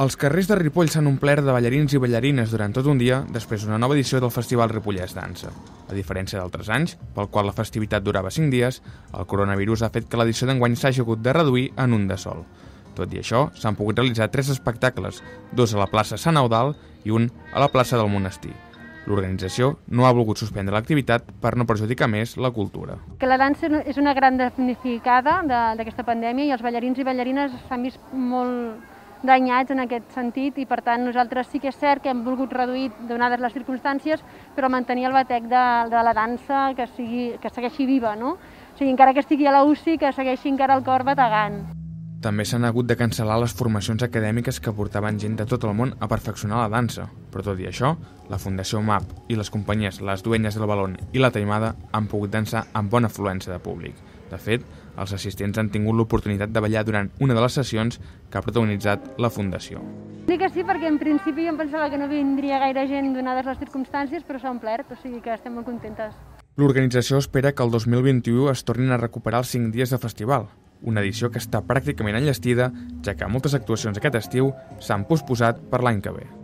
Els carrers de Ripoll s'han omplert de ballarins i ballarines durant tot un dia després d'una nova edició del Festival Ripollès Dansa. A diferència d'altres anys, pel qual la festivitat durava 5 dies, el coronavirus ha fet que l'edició d'enguany s'hagi hagut de reduir en un de sol. Tot i això, s'han pogut realitzar tres espectacles, dos a la plaça Sant Eudal i un a la plaça del Monestir. L'organització no ha volgut suspendre l'activitat per no perjudicar més la cultura. Que la dansa és una gran damnificada d'aquesta pandèmia i els ballarins i ballarines s'han vist molt danyats en aquest sentit i per tant nosaltres sí que és cert que hem volgut reduir donades les circumstàncies però mantenir el batec de, de la dansa que, sigui, que segueixi viva, no? O sigui, encara que estigui a la UCI, que segueixi encara el cor bategant. També s'han hagut de cancel·lar les formacions acadèmiques que portaven gent de tot el món a perfeccionar la dansa. Però tot i això, la Fundació MAP i les companyies Les Duenyes del Balón i La Taimada han pogut dansar amb bona afluència de públic. De fet, els assistents han tingut l'oportunitat de ballar durant una de les sessions que ha protagonitzat la Fundació. Sí que sí, perquè en principi em pensava que no vindria gaire gent donades les circumstàncies, però s'ha omplert, o sigui que estem molt contentes. L'organització espera que el 2021 es tornin a recuperar els 5 dies de festival, una edició que està pràcticament enllestida, ja que moltes actuacions aquest estiu s'han posposat per l'any que ve.